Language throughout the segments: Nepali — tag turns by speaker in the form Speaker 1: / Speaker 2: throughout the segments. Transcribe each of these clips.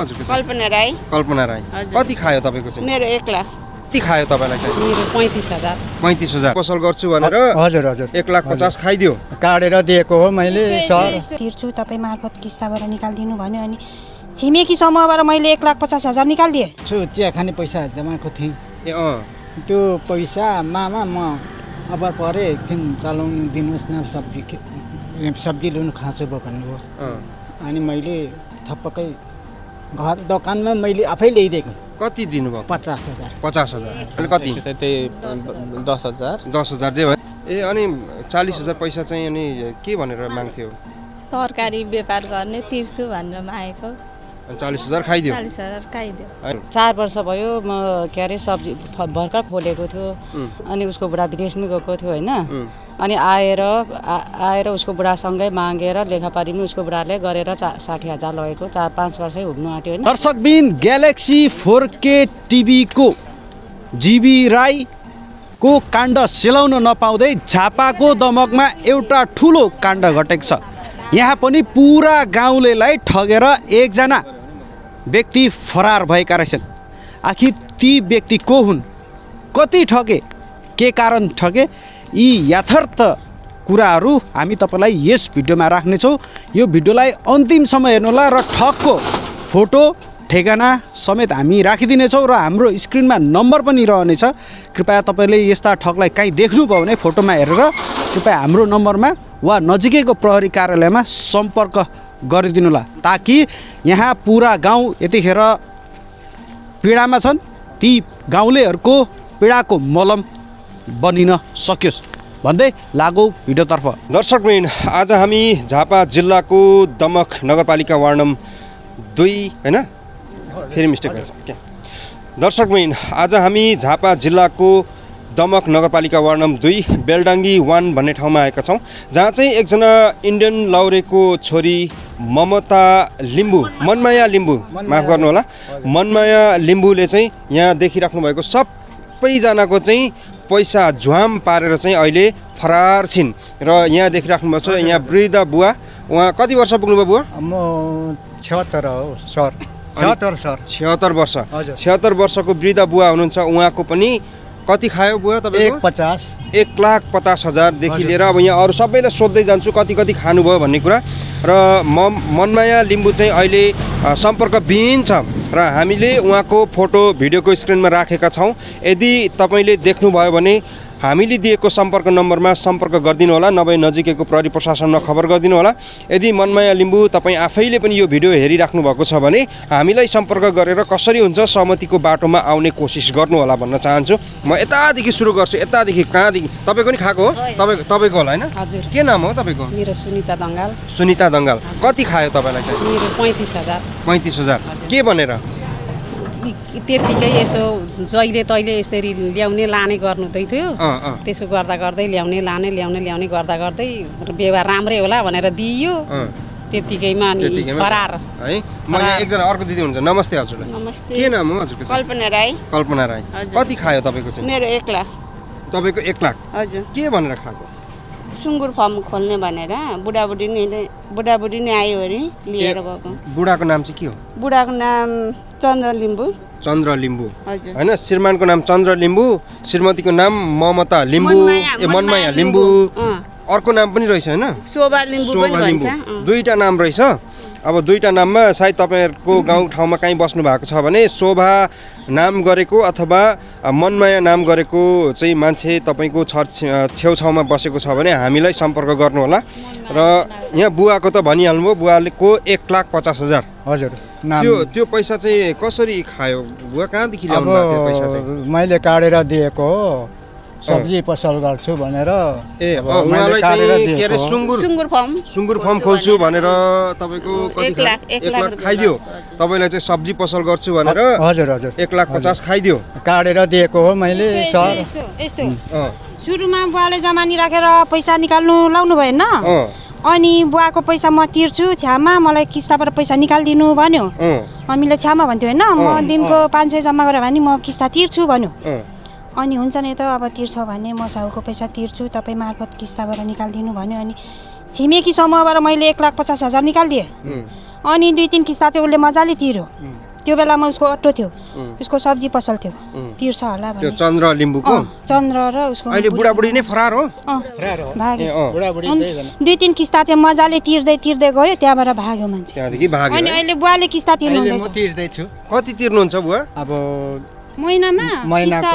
Speaker 1: कल्पना राई
Speaker 2: कल्पना राई। कति खायो तपाईँको चाहिँ?
Speaker 1: मेरो एक लाख।
Speaker 2: कति खायो तपाईँलाई चाहिँ?
Speaker 1: मेरो पैँतिस हजार।
Speaker 2: पैँतिस हजार। पसल गर्छु भनेर
Speaker 3: हजुर हजुर।
Speaker 2: एक लाख पचास खाइदियो।
Speaker 3: काटेर दिएको हो मैले सर।
Speaker 4: तिर्छु तपाईँ मार्फत किस्ताबाट निकालिदिनु भन्यो अनि छिमेकी समूहबाट मैले एक लाख पचास हजार निकालिदिएँ।
Speaker 5: छु चिया खाने पैसा जमाएको थिएँ।
Speaker 2: ए अँ।
Speaker 5: त्यो पैसा मामा म अब परे एकछिन चलाउनु दिनुहोस् न सब्जी सब्जी लिनु भयो भन्नुभयो।
Speaker 2: अँ।
Speaker 5: अनि मैले थपक्कै घर दोकानमा मैले आफै ल्याइदिएको।
Speaker 2: कति दिनुभयो
Speaker 5: पचास हजार।
Speaker 2: पचास हजार। अनि कति?
Speaker 6: त्यही दस हजार।
Speaker 2: दस हजार जे भयो। ए अनि चालिस हजार पैसा चाहिँ अनि के भनेर माग्थ्यो?
Speaker 7: तरकारी व्यापार गर्ने तिर्छु भनेर मागेको।
Speaker 2: चालिस हजार खाइदियो।
Speaker 7: चालिस हजार खाइदियो।
Speaker 8: चार वर्ष भयो म के अरे सब्जी भर्खर खोलेको थियो अनि उसको बुढा विदेशमै गएको थियो होइन। अनि आएर आ- आएर उसको बुढासँगै मागेर लेखापारीमै उसको बुढाले गरेर चा साठी हजार लगेको। चार पाँच वर्षै हुनु आँट्यो होइन।
Speaker 9: दर्शकबिन ग्यालेक्सी फोर के टिभीको जिबी राईको काण्ड सेलाउन नपाउँदै झापाको दमकमा एउटा ठुलो काण्ड घटेको छ। यहाँ पनि पुरा गाउँलेलाई ठगेर एकजना व्यक्ति फरार भएका रहेछन्। आखिर ती व्यक्ति को हुन्? कति ठगे? के कारण ठगे? यी यथार्थ कुराहरू हामी तपाईँलाई यस भिडियोमा राख्नेछौँ। यो भिडियोलाई अन्तिमसम्म हेर्नुहोला र ठगको फोटो ठेगाना समेत हामी राखिदिनेछौँ र हाम्रो स्क्रिनमा नम्बर पनि रहनेछ। कृपया तपाईँले यस्ता ठगलाई काहीँ देख्नुभयो भने फोटोमा हेरेर कृपया हाम्रो नम्बरमा वा नजिकैको प्रहरी कार्यालयमा सम्पर्क गरिदिनुहोला ताकि यहाँ पुरा गाउँ यतिखेर पीडामा छन् ती गाउँलेहरूको पीडाको मलम बनिन सकियोस् भन्दै लागौ भिडियोतर्फ
Speaker 2: दर्शकवृन्द आज हामी झापा जिल्लाको दमक नगरपालिका वार्ड नम्बर दुई होइन? फेरि मिस्टेक दर्शकवृन्द आज हामी झापा जिल्लाको दमक नगरपालिका वार्ड नम्बर दुई बेलडाङ्गी वान भन्ने ठाउँमा आएका छौँ जहाँ चाहिँ एकजना इन्डियन लौरेको छोरी ममता लिम्बू मनमाया लिम्बू माफ गर्नुहोला मनमाया लिम्बूले चाहिँ यहाँ देखिराख्नु भएको सबैजनाको चाहिँ पैसा झ्वाम पारेर चाहिँ अहिले फरार छिन् र यहाँ देखिराख्नु भएको छ यहाँ वृद्ध बुवा उहाँ कति वर्ष पुग्नुभयो बुवा?
Speaker 3: म छत्तर हो सर। छत्तर सर।
Speaker 2: छिहत्तर वर्ष।
Speaker 3: हजुर।
Speaker 2: छिहत्तर वर्षको वृद्ध बुवा हुनुहुन्छ उहाँको पनि कति खायो बुवा
Speaker 3: एक
Speaker 2: तपाईँको
Speaker 3: पचास।
Speaker 2: एक लाख पचास हजारदेखि
Speaker 3: हजुर।
Speaker 2: लिएर अब यहाँ अरू सबैलाई सोध्दै जान्छु कति कति खानुभयो भन्ने कुरा। र म मनमाया लिम्बू चाहिँ अहिले सम्पर्कविहीन छ। र हामीले उहाँको फोटो भिडियोको स्क्रिनमा राखेका छौँ। यदि तपाईँले देख्नुभयो भने हामीले दिएको सम्पर्क नम्बरमा सम्पर्क गरिदिनु होला नभए नजिकैको प्रहरी प्रशासनमा खबर गरिदिनु होला यदि मनमाया लिम्बू तपाईँ आफैले पनि यो भिडियो हेरिराख्नु भएको छ भने हामीलाई सम्पर्क गरेर कसरी हुन्छ सहमतिको बाटोमा आउने कोसिस गर्नु होला भन्न चाहन्छु। म यतादेखि सुरु गर्छु यतादेखि कहाँदेखि? तपाईँको नि खाएको हो? तपाईँ तपाईँको होला होइन? के नाम हो तपाईँको?
Speaker 8: मेरो सुनिता दङ्गाल।
Speaker 2: सुनिता दङ्गाल। कति खायो तपाईँलाई चाहिँ?
Speaker 8: पैँतिस हजार।
Speaker 2: पैँतिस हजुर। के भनेर?
Speaker 8: त्यत्तिकै यसो जहिले तहिले यसरी ल्याउने लाने गर्नुहुँदै थियो।
Speaker 2: अँ अँ।
Speaker 8: त्यसो गर्दा गर्दै ल्याउने लाने ल्याउने ल्याउने गर्दा गर्दै व्यवहार राम्रै होला भनेर दिइयो।
Speaker 2: अँ।
Speaker 8: त्यत्तिकैमा अनि
Speaker 2: त्यतिकैमा
Speaker 8: फरार।
Speaker 2: है म यहाँ एकजना अर्को दिदी हुनुहुन्छ। नमस्ते हजुरलाई।
Speaker 1: नमस्ते।
Speaker 2: के नाम हो हजुरको?
Speaker 1: कल्पना राई।
Speaker 2: कल्पना राई।
Speaker 1: हजुर।
Speaker 2: कति खायो तपाईँको चाहिँ?
Speaker 1: मेरो एक लाख।
Speaker 2: तपाईँको एक लाख।
Speaker 1: हजुर।
Speaker 2: के भनेर खाएको?
Speaker 1: सुँगुर फार्म खोल्ने भनेर बुढाबुढी नै बुढाबुढी नै आयो अरे लिएर गएको।
Speaker 2: बुढाको नाम चाहिँ के हो?
Speaker 1: बुढाको नाम चन्द्र लिम्बू।
Speaker 2: चन्द्र लिम्बू। होइन श्रीमानको नाम चन्द्र लिम्बू श्रीमतीको नाम ममता लिम्बू
Speaker 1: मनमाया-
Speaker 2: ए मनमाया लिम्बू। अर्को नाम पनि रहेछ होइन?
Speaker 1: शोभा लिम्बू।
Speaker 2: दुईवटा नाम रहेछ। अब दुईवटा नाममा सायद तपाईँहरूको गाउँ ठाउँमा कहीँ बस्नु भएको छ भने शोभा नाम गरेको अथवा मनमाया नाम गरेको चाहिँ मान्छे तपाईँको छर छे- छेउछाउमा बसेको छ भने हामीलाई सम्पर्क गर्नुहोला। र यहाँ बुवाको त भनिहाल्नुभयो बुवाको एक लाख पचास हजार।
Speaker 3: हजुर नाम।
Speaker 2: त्यो त्यो पैसा चाहिँ कसरी खायो? बुवा कहाँदेखि
Speaker 3: अब
Speaker 2: ल्याउनु भएको थियो पैसा चाहिँ?
Speaker 3: मैले काटेर दिएको हो। सब्जी पसल गर्छु भनेर
Speaker 2: ए अरे। सुँगुर
Speaker 1: सुँगुर फार्म।
Speaker 2: सुँगुर फार्म खोल्छु भनेर। तपाईँको कति
Speaker 1: एक लाख- एक लाख
Speaker 2: खाइदियो। तपाईँलाई चाहिँ सब्जी पसल गर्छु भनेर
Speaker 3: हजुर हजुर।
Speaker 2: एक लाख पचास खाइदियो।
Speaker 3: काटेर दिएको हो मैले सर।
Speaker 4: यस्तो यस्तो।
Speaker 2: अँ।
Speaker 4: सुरुमा बुवाले जमानी राखेर पैसा निकाल्नु लाउनु भएन।
Speaker 2: अँ।
Speaker 4: अनि बुवाको पैसा म तिर्छु छ्यामा मलाई किस्ताबाट पैसा निकालिदिनु भन्यो।
Speaker 2: अँ।
Speaker 4: हामीले छ्यामा भन्थ्यो होइन? म दिनको पाँच सय जम्मा गरेर भने म किस्ता तिर्छु भन्यो। अनि हुन्छ नि त अब तिर्छ भने म साहुको पैसा तिर्छु तपाईँ मार्फत किस्ताबाट निकालिदिनु भन्यो अनि छिमेकी समूहबाट मैले एक लाख पचास हजार निकालिदिएँ। अनि दुई तिन किस्ता चाहिँ उसले मजाले तिर्यो। त्यो बेलामा उसको अटो थियो। उसको सब्जी पसल थियो। तिर्छ होला
Speaker 2: त्यो
Speaker 4: भने
Speaker 2: चन्द्र लिम्बूको?
Speaker 4: चन्द्र र उसको
Speaker 2: अहिले बुढाबुढी नै फरार हो?
Speaker 4: भाग्यो। दुई तिन किस्ता चाहिँ मजाले तिर्दै तिर्दै गयो त्यहाँबाट भाग्यो मान्छे। अनि? अहिले बुवाले किस्ता तिर्नु
Speaker 2: कति तिर्नुहुन्छ बुवा?
Speaker 5: अब
Speaker 4: महिनामा?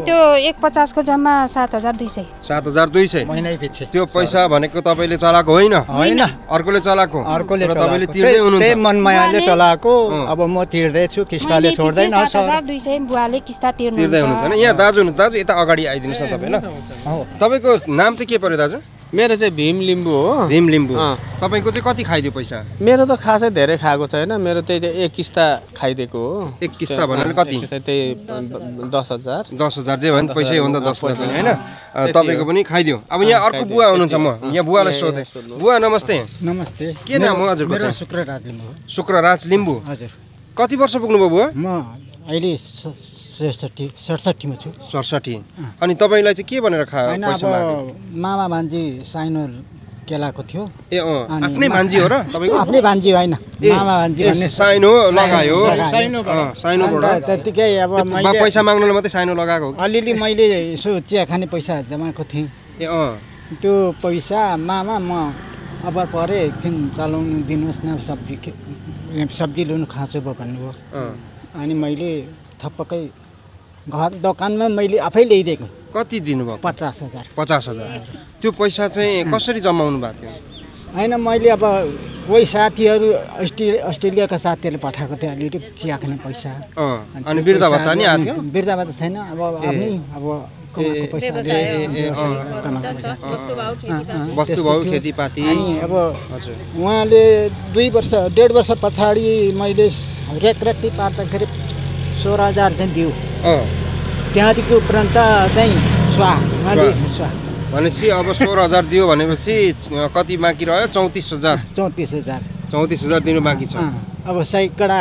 Speaker 4: त्यो एक पचासको जम्मा सात हजार दुई सय।
Speaker 2: सात हजार दुई सय?
Speaker 5: महिनै पछि।
Speaker 2: त्यो पैसा भनेको तपाईँले चलाएको होइन?
Speaker 5: होइन।
Speaker 2: अर्कोले चलाएको।
Speaker 5: अर्कोले
Speaker 2: तपाईँले। तिर्दै
Speaker 5: त्यही-
Speaker 2: हुनुहुन्छ।
Speaker 5: मनमायाले चलाएको। अब म तिर्दैछु किस्ताले छोड्दैन
Speaker 4: दुई सय बुवाले किस्ता
Speaker 2: तिर्दै हुनुहुन्छ होइन यहाँ दाजु हुनुहुन्छ। दाजु यता अगाडि आइदिनुहोस् न तपाईँ ल।
Speaker 5: हो
Speaker 2: तपाईँको नाम चाहिँ के पर्यो दाजु?
Speaker 6: मेरो चाहिँ भीम लिम्बू हो।
Speaker 2: भीम लिम्बू।
Speaker 6: अँ।
Speaker 2: तपाईँको चाहिँ कति खाइदियो पैसा?
Speaker 6: मेरो त खासै धेरै खाएको छैन। मेरो त्यही त एक किस्ता खाइदिएको हो।
Speaker 2: एक किस्ता भनेर कति?
Speaker 6: त्यही दस हजार।
Speaker 2: दस हजार जे भयो पैसै हो नि त दस हजार होइन? तपाईँको। पनि खाइदियो। अब यहाँ अर्को बुवा हुनुहुन्छ म। यहाँ बुवालाई सोधेँ।
Speaker 6: सोध्नु।
Speaker 2: बुवा नमस्ते।
Speaker 5: नमस्ते।
Speaker 2: के नाम हो
Speaker 5: मेरो-
Speaker 2: हजुरको
Speaker 5: मेरो
Speaker 2: चाहिँ?
Speaker 5: शुक्र राजलिम्बू हो।
Speaker 2: शुक्रराज लिम्बू।
Speaker 5: हजुर।
Speaker 2: कति वर्ष पुग्नुभयो बुवा?
Speaker 5: म अहिले सडसठी सडसठीमा छु।
Speaker 2: सडसठी। अनि तपाईँलाई चाहिँ के भनेर खा
Speaker 5: मामा भान्जी साइनो केलाको थियो।
Speaker 2: ए अँ। आफ्नै भान्जी हो र तपाईँको?
Speaker 5: आफ्नै भान्जी होइन। मामा भान्जी भन्ने
Speaker 2: साइनो लगायो। साइनोबाट।
Speaker 5: अन्त त्यत्तिकै अब मैले
Speaker 2: पैसा माग्नुलाई मात्रै साइनो लगाएको हो
Speaker 5: अलिअलि मैले यसो चिया खाने पैसा जमाएको थिएँ।
Speaker 2: ए अँ।
Speaker 5: त्यो पैसा मामा म अब परे एकछिन चलाउनु दिनुहोस् न सब्जी सब्जी लिनु खाँचो भयो भन्नुभयो।
Speaker 2: अँ।
Speaker 5: अनि मैले थपक्कै घर दोकानमा मैले आफै ल्याइदिएको।
Speaker 2: कति दिनुभयो
Speaker 5: पचास हजार।
Speaker 2: पचास हजार। त्यो पैसा चाहिँ कसरी जमाउनु भएको थियो?
Speaker 5: होइन मैले अब कोही साथीहरू अस्ट्रे अस्ट्रेलियाका साथीहरूले पठाएको थियो अलिअलि चिया खाने पैसा
Speaker 2: अनि वृद्ध
Speaker 5: पैसा
Speaker 2: भत्ता नि
Speaker 5: वृद्ध भत्ता छैन अब आफ्नै अब।
Speaker 2: खेतीपाती।
Speaker 5: अनि अब
Speaker 2: हजुर।
Speaker 5: उहाँले दुई वर्ष डेढ वर्ष पछाडि मैले रेखरेखी पार्दाखेरि सोह्र हजार चाहिँ दियो।
Speaker 2: अँ।
Speaker 5: त्यहाँदेखि उपरान्त चाहिँ
Speaker 2: भनेपछि अब सोह्र हजार दियो भनेपछि कति बाँकी रह्यो? चौतिस हजार।
Speaker 5: चौतिस हजार।
Speaker 2: चौतिस हजार दिनु बाँकी छ।
Speaker 5: अब सैकडा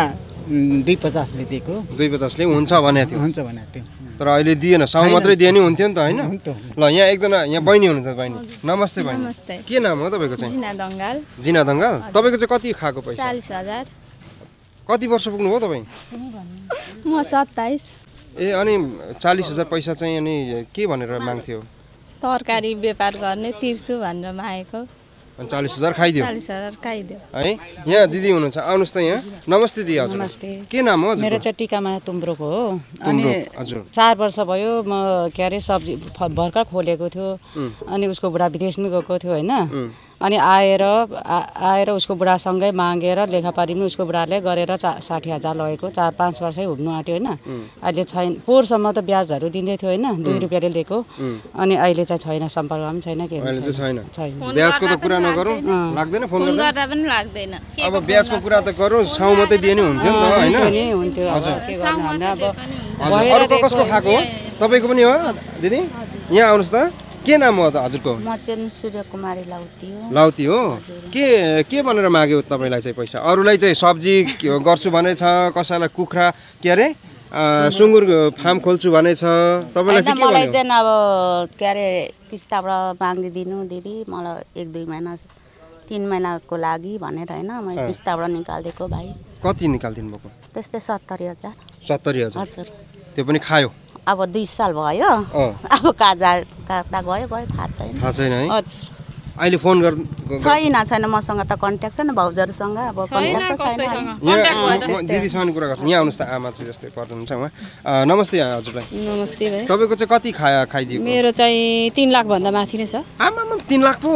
Speaker 5: उम्, दुई पचासले दिएको।
Speaker 2: दुई पचासले हुन्छ भनेको थियो।
Speaker 5: हुन्छ भनेको थियो।
Speaker 2: तर अहिले दिएन। साउ
Speaker 5: छैन।
Speaker 2: मात्रै दिए नि हुन्थ्यो नि त होइन? ल यहाँ एकजना यहाँ बहिनी हुनुहुन्छ बहिनी। नमस्ते बहिनी। के नाम हो तपाईँको चाहिँ?
Speaker 7: जिना दङ्गाल।
Speaker 2: जिना दङ्गाल। तपाईँको चाहिँ कति खाएको पैसा?
Speaker 7: चालिस हजार।
Speaker 2: कति वर्ष पुग्नुभयो तपाईँ?
Speaker 7: म सत्ताइस।
Speaker 2: ए अनि चालिस हजार पैसा चाहिँ अनि के भनेर माग्थ्यो?
Speaker 7: तरकारी व्यापार गर्ने तिर्छु भनेर मागेको।
Speaker 2: अनि चालिस हजार खाइदियो?
Speaker 7: चालिस हजार खाइदियो।
Speaker 2: है यहाँ दिदी हुनुहुन्छ। आउनुहोस् त यहाँ। नमस्ते दिदी हजुर।
Speaker 8: नमस्ते।
Speaker 2: के नाम हो
Speaker 8: मेरो चाहिँ टिकामा तुम्ब्रोको हो। अनि
Speaker 2: हजुर।
Speaker 8: चार वर्ष भयो म के अरे सब्जी भर्खर खोलेको थियो। अनि उसको बुढा विदेशमै गएको थियो होइन। अनि आएर आ- आएर उसको बुढासँगै मागेर लेखापारी पनि उसको बुढाले गरेर चा साठी हजार लगेको। चार पाँच वर्षै हुनु आँट्यो होइन। अहिले छैन। पोहोरसम्म त ब्याजहरू दिँदै थियो होइन। दुई रुपियाँले लिएको। अनि अहिले चाहिँ छैन। सम्पर्कमा पनि छैन के
Speaker 2: ब्याजको त कुरा नगरौँ। लाग्दैन। फोन गर्दा?
Speaker 7: पनि लाग्दैन। के
Speaker 2: अब ब्याजको कुरा त गरौँ। साउ मात्रै दिए नि हुन्थ्यो नि त होइन।
Speaker 8: हुन्थ्यो अब
Speaker 2: हजुर।
Speaker 8: के गर्नु अब
Speaker 2: कसको खाएको हो? तपाईँको पनि हो? दिदी? यहाँ आउनुहोस् त। के नाम हो त हजुरको?
Speaker 1: म चाहिँ सूर्य कुमारी लाउती हो।
Speaker 2: लाउती हो? के के भनेर माग्यो तपाईँलाई चाहिँ पैसा? अरूलाई चाहिँ सब्जी गर्छु भने छ कसैलाई कुखुरा के अरे सुँगुर। फार्म खोल्छु भने छ। तपाईँलाई चाहिँ के
Speaker 1: मलाई चाहिँ अब के अरे किस्ताबाट मागिदिनु दिदी मलाई एक दुई महिना तिन महिनाको लागि भनेर होइन मैले। किस्ताबाट निकालिदिएको भाइ।
Speaker 2: कति निकालिदिनु भएको?
Speaker 1: त्यस्तै सत्तरी हजार।
Speaker 2: सत्तरी हजार।
Speaker 1: हजुर।
Speaker 2: त्यो पनि खायो?
Speaker 1: अब दुई साल भयो। अब कहाँ जा कहाँ कहाँ गयो गयो थाहा छैन।
Speaker 2: थाहा छैन है।
Speaker 1: हजुर।
Speaker 2: अहिले फोन गर
Speaker 1: छैन छैन मसँग त कन्ट्याक्ट छैन भाउजूहरूसँग अब कन्ट्याक्ट त छैन
Speaker 2: दिदीसँग कुरा गर्छु यहाँ आउनुहोस् त आमा चाहिँ जस्तै पर्नुहुन्छ उहाँ। नमस्ते हजुरलाई।
Speaker 7: नमस्ते भाइ।
Speaker 2: तपाईँको चाहिँ कति खा खाइदिएको?
Speaker 7: मेरो चाहिँ तिन लाखभन्दा माथि नै छ।
Speaker 2: आमामा तिन लाख पो.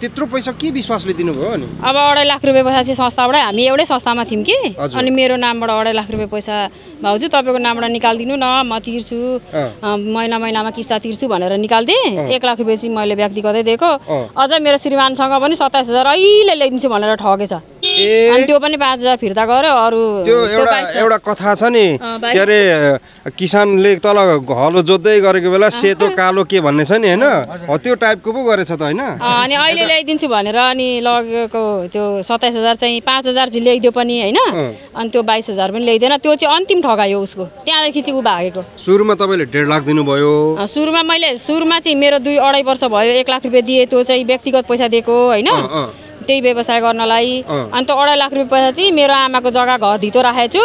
Speaker 2: त्यत्रो पैसा के विश्वासले दिनुभयो अनि?
Speaker 7: अब अढाई लाख रुपियाँ पैसा चाहिँ संस्थाबाटै हामी एउटै संस्थामा थियौँ कि। अनि मेरो नामबाट अढाई लाख रुपियाँ पैसा भाउजू तपाईँको नामबाट निकालिदिनु न म तिर्छु। महिना महिनामा किस्ता तिर्छु भनेर निकालिदिएँ। एक लाख रुपियाँ चाहिँ मैले व्यक्तिगतै दिएको। अझ मेरो श्रीमानसँग पनि सत्ताइस हजार अहिले ल्याइदिन्छु भनेर ठगेछ। अनि त्यो पनि पाँच हजार फिर्ता गर्यो अरू
Speaker 2: त्यो एउटा एउटा कथा छ नि के अरे किसानले तल हलो जोत्दै गरेको बेला सेतो कालो के भन्ने छ नि होइन? हो त्यो टाइपको पो गरेछ त होइन?
Speaker 7: अनि अहिले ल्याइदिन्छु भनेर अनि लगेको त्यो सत्ताइस हजार चाहिँ पाँच हजार चाहिँ ल्याइदियो पनि होइन। अनि त्यो बाइस हजार पनि ल्याइदिएन त्यो चाहिँ अन्तिम ठगायो उसको। त्यहाँदेखि चाहिँ ऊ भागेको।
Speaker 2: सुरुमा तपाईँले डेढ लाख दिनुभयो।
Speaker 7: सुरुमा मैले सुरुमा चाहिँ मेरो दुई अढाई वर्ष भयो एक लाख रुपियाँ दिएँ त्यो चाहिँ व्यक्तिगत पैसा दिएको होइन। त्यही व्यवसाय गर्नलाई।
Speaker 2: अँ।
Speaker 7: अनि त्यो अढाई लाख रुपियाँ पैसा चाहिँ मेरो आमाको जग्गा घर धितो राखेको छु।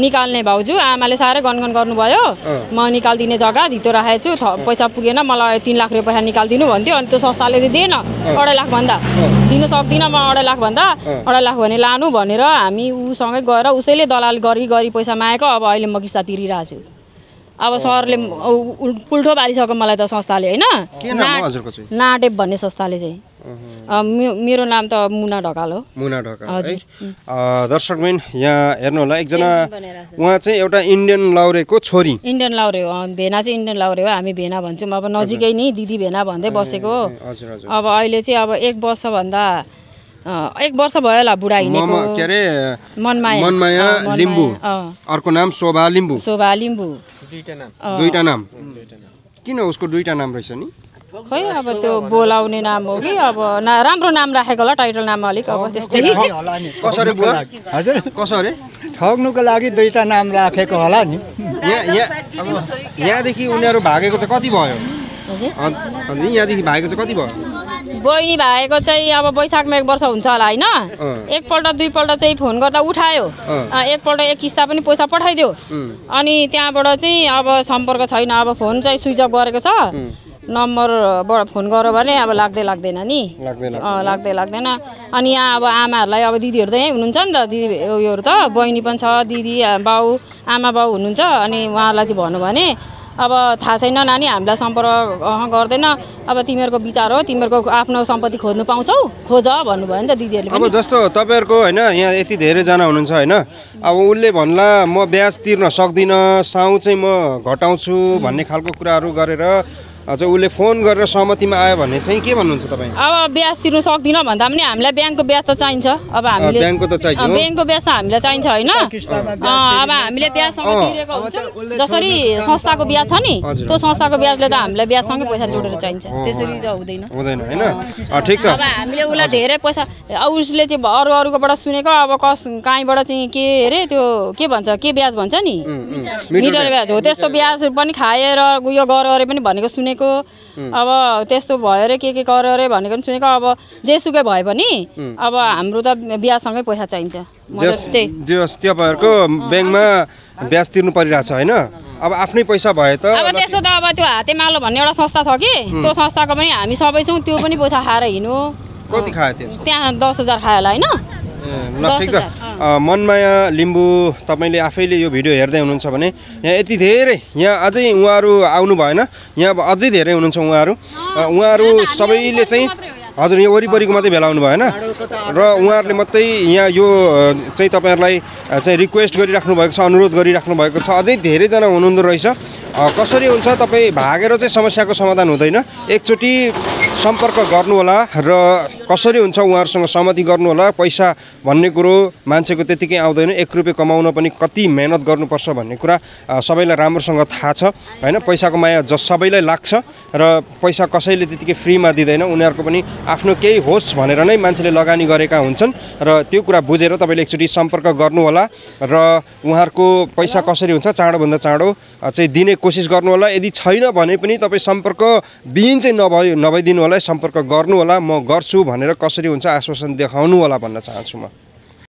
Speaker 7: निकाल्ने भाउजू आमाले साह्रै गनगन गर्नुभयो। म निकालिदिने जग्गा धितो राखेको छु पैसा पुगेन मलाई तिन लाख रुपियाँ पैसा निकालिदिनु भन्थ्यो। अनि त्यो संस्थाले चाहिँ दिएन अढाई लाख भन्दा। दिनु सक्दिनँ म अढाई लाख भन्दा।
Speaker 2: अँ।
Speaker 7: अढाई लाख भने लानु भनेर हामी उसँगै गएर उसैले दलाल गरी गरी पैसा मागेको। अब अहिले म किस्ता तिरिरहेको छु अब सरले उल्टो पारिसक्यो मलाई त संस्थाले होइन? नाटेप भन्ने संस्थाले चाहिँ। मेरो नाम त मुना ढकाल हो।
Speaker 2: मुना ढका है?
Speaker 7: हजुर।
Speaker 2: अ, दर्शकबिन यहाँ हेर्नु होला एकजना। उहाँ चाहिँ एउटा इन्डियन लौरेको छोरी।
Speaker 7: इन्डियन लाउरे हो भेना चाहिँ इन्डियन लाउरे हो हामी भेना भन्छौँ अब नजिकै नि दिदी भेना भन्दै बसेको अब अहिले चाहिँ अब एक वर्षभन्दा एक वर्ष भयो होला बुढा हिँडेको।
Speaker 2: के अरे?
Speaker 7: मनमाया।
Speaker 2: मनमाया लिम्बू। अर्को नाम शोभा लिम्बू।
Speaker 7: शोभा लिम्बू।
Speaker 6: दुईवटा नाम।
Speaker 2: दुईटा नाम। किन उसको दुईटा नाम रहेछ नि?
Speaker 7: खै अब त्यो बोलाउने नाम हो कि? अब ना राम्रो नाम राखेको होला टाइटल नाम अलिक अब त्यस्तै।
Speaker 5: होला नि।
Speaker 2: कसरी
Speaker 5: हजुर।
Speaker 2: कसरी?
Speaker 5: ठग्नुको लागि दुईवटा नाम राखेको होला नि।
Speaker 2: यहाँ यहाँ अब यहाँदेखि उनीहरू भागेको चाहिँ कति भयो? यहाँदेखि भागेको चाहिँ कति भयो?
Speaker 7: बहिनी भाइको चाहिँ अब वैशाखमा एक वर्ष हुन्छ होला होइन। एकपल्ट दुईपल्ट चाहिँ फोन गर्दा उठायो। एकपल्ट एक किस्ता पनि पैसा पठाइदियो। अनि त्यहाँबाट चाहिँ अब सम्पर्क छैन अब फोन चाहिँ स्विच अफ गरेको छ। नम्बरबाट फोन गऱ्यो भने अब लाग्दै लाग्दैन नि। लाग्दै लाग्दैन। अनि यहाँ अब आमाहरूलाई अब दिदीहरू त यहीँ हुनुहुन्छ नि त? दिदी उयोहरू त? बहिनी पनि छ दिदी बाउ आमा बाउ हुनुहुन्छ। अनि उहाँहरूलाई चाहिँ भन्नु भने अब थाहा छैन नानी हामीलाई सम्पर्क गर्दैन। अब तिमीहरूको विचार हो तिमीहरूको आफ्नो सम्पत्ति खोज्नु पाउँछौ। खोज भन्नुभयो नि त दिदीहरूले
Speaker 2: अब जस्तो तपाईँहरूको होइन यहाँ यति धेरैजना हुनुहुन्छ होइन अब उसले भन्ला म ब्याज तिर्न सक्दिनँ साउ चाहिँ म घटाउँछु भन्ने खालको कुराहरू गरेर अझ उसले फोन गरेर सहमतिमा आयो भने चाहिँ के भन्नुहुन्छ तपाईँ?
Speaker 7: अब ब्याज तिर्नु सक्दिनँ भन्दा पनि हामीलाई ब्याङ्कको ब्याज त चाहिन्छ। अब हामीले
Speaker 2: ब्याङ्कको त चाहियो।
Speaker 7: अँ, ब्याङ्कको ब्याज त हामीलाई चाहिन्छ होइन। अब हामीले ब्याजसँग
Speaker 2: अँ।
Speaker 7: तिरेको हुन्छौँ। जसरी संस्थाको ब्याज छ नि
Speaker 2: हजुर।
Speaker 7: त्यो संस्थाको ब्याजले त हामीलाई ब्याजसँगै पैसा जोडेर चाहिन्छ। त्यसरी त हुँदैन।
Speaker 2: हुँदैन होइन? अँ, ठिक छ।
Speaker 7: अब हामीले उसलाई धेरै पैसा अब उसले चाहिँ अरू अरूकोबाट सुनेको अब कस कहीँबाट चाहिँ के अरे त्यो के भन्छ के ब्याज भन्छ नि? मिटर ब्याज हो। त्यस्तो ब्याज पनि खाएर उयो गर्यो अरे पनि भनेको सुनेको अब त्यस्तो भयो अरे के के गर्यो अरे भनेको पनि सुनेको अब जेसुकै भए पनि अब हाम्रो त ब्याजसँगै पैसा चाहिन्छ।
Speaker 2: तपाईँहरूको ब्याङ्कमा ब्याज तिर्नु परिरहेछ होइन? अब आफ्नै पैसा भए त
Speaker 7: अब त्यस्तो त अब त्यो हातेमालो भन्ने एउटा संस्था छ कि त्यो संस्थाको पनि हामी सबै छौँ त्यो पनि पैसा खाएर हिँड्नु।
Speaker 2: कति खायो
Speaker 7: त्यहाँ दस हजार खायो होला होइन?
Speaker 2: मनमाया लिम्बु तपाईँले आफैले यो भिडियो हेर्दै हुनुहुन्छ भने यहाँ यति धेरै यहाँ अझै उहाँहरू आउनु भएन। यहाँ अब अझै धेरै हुनुहुन्छ उहाँहरू। उहाँहरू सबैले चाहिँ हजुर यहाँ वरिपरिको मात्रै भेला आउनु भएन। र उहाँहरूले मात्रै यहाँ यो चाहिँ तपाईँहरूलाई चाहिँ रिक्वेस्ट गरिराख्नु भएको छ अनुरोध गरिराख्नु भएको छ। अझै धेरैजना हुनुहुँदो रहेछ। कसरी हुन्छ तपाईँ भागेर चाहिँ समस्याको समाधान हुँदैन। एकचोटि सम्पर्क गर्नुहोला र कसरी हुन्छ उहाँहरूसँग सहमति गर्नुहोला। पैसा भन्ने कुरो मान्छेको त्यतिकै आउँदैन। एक रुपियाँ कमाउन पनि कति मेहनत गर्नुपर्छ भन्ने कुरा सबैलाई राम्रोसँग थाहा छ होइन? पैसाको माया जस सबैलाई लाग्छ र पैसा कसैले त्यतिकै फ्रीमा दिँदैन। उनीहरूको पनि आफ्नो केही होस् भनेर नै मान्छेले लगानी गरेका हुन्छन् र त्यो कुरा बुझेर तपाईँले एकचोटि सम्पर्क गर्नुहोला र उहाँहरूको पैसा कसरी हुन्छ चाँडोभन्दा चाँडो चाहिँ दिने कोसिस गर्नुहोला। यदि छैन भने पनि तपाईँ सम्पर्क बिहिन चाहिँ नभए नभइदिनु होला है, सम्पर्क गर्नुहोला म गर्छु भनेर कसरी हुन्छ आश्वासन देखाउनु होला भन्न चाहन्छु म।